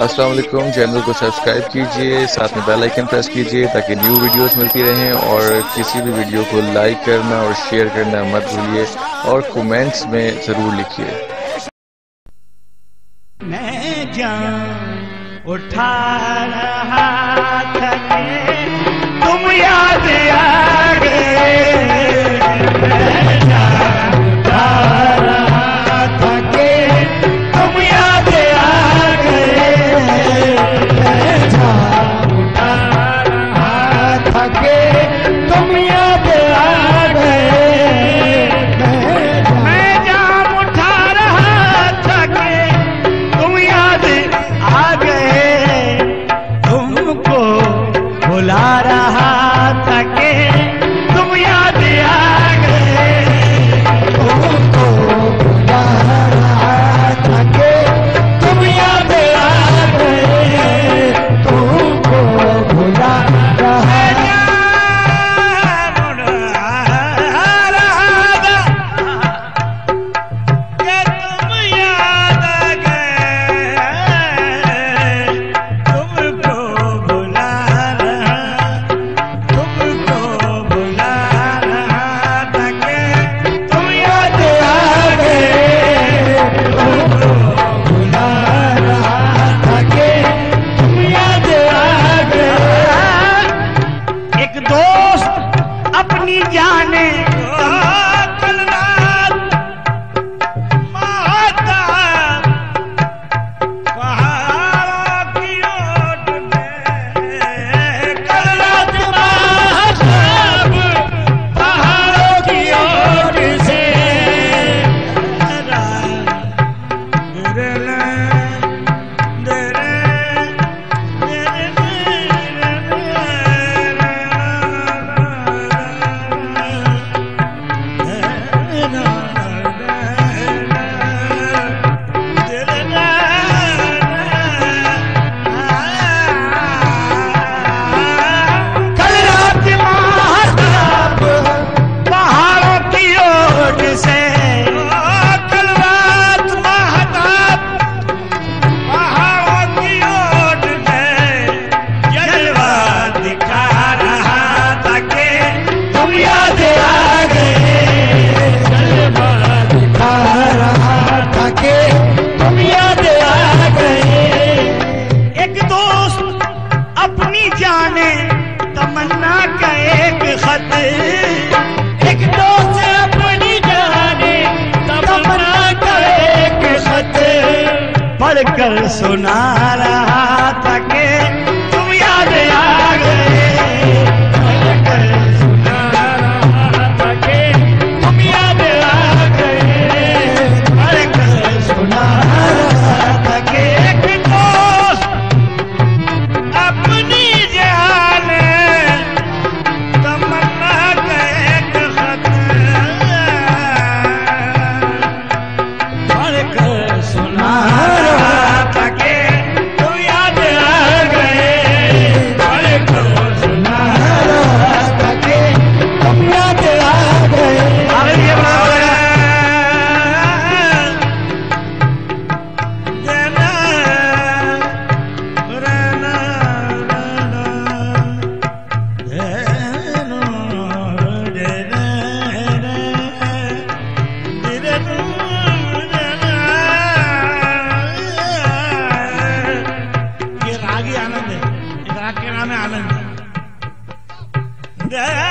अस्सलाम वालेकुम। चैनल को सब्सक्राइब कीजिए, साथ में बेल आइकन प्रेस कीजिए ताकि न्यू वीडियोस मिलती रहें और किसी भी वीडियो को लाइक करना और शेयर करना मत भूलिए और कमेंट्स में ज़रूर लिखिए। उठा रहा था तुम याद आ सुना Yeah.